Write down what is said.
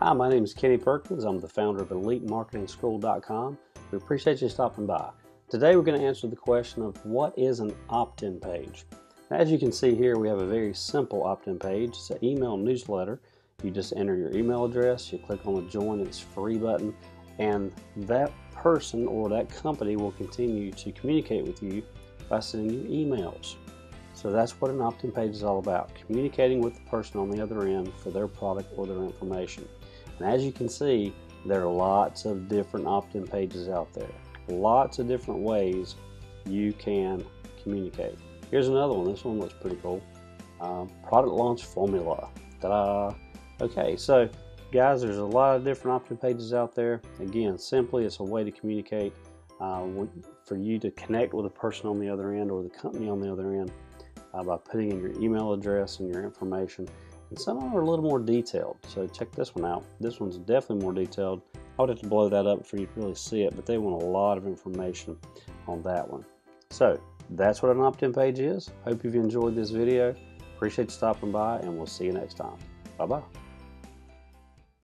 Hi, my name is Kenny Perkins. I'm the founder of EliteMarketingSchool.com. We appreciate you stopping by. Today we're going to answer the question of what is an opt-in page. As you can see here, we have a very simple opt-in page. It's an email newsletter. You just enter your email address, you click on the join it's free button, and that person or that company will continue to communicate with you by sending you emails. So that's what an opt-in page is all about, communicating with the person on the other end for their product or their information. And as you can see, there are lots of different opt-in pages out there. Lots of different ways you can communicate. Here's another one. This one looks pretty cool. Um, product launch formula. Ta-da! Okay, so guys, there's a lot of different opt-in pages out there. Again, simply it's a way to communicate uh, for you to connect with a person on the other end or the company on the other end uh, by putting in your email address and your information. And some of them are a little more detailed. So check this one out. This one's definitely more detailed. I would have to blow that up for you to really see it, but they want a lot of information on that one. So that's what an opt-in page is. Hope you've enjoyed this video. Appreciate you stopping by and we'll see you next time. Bye-bye.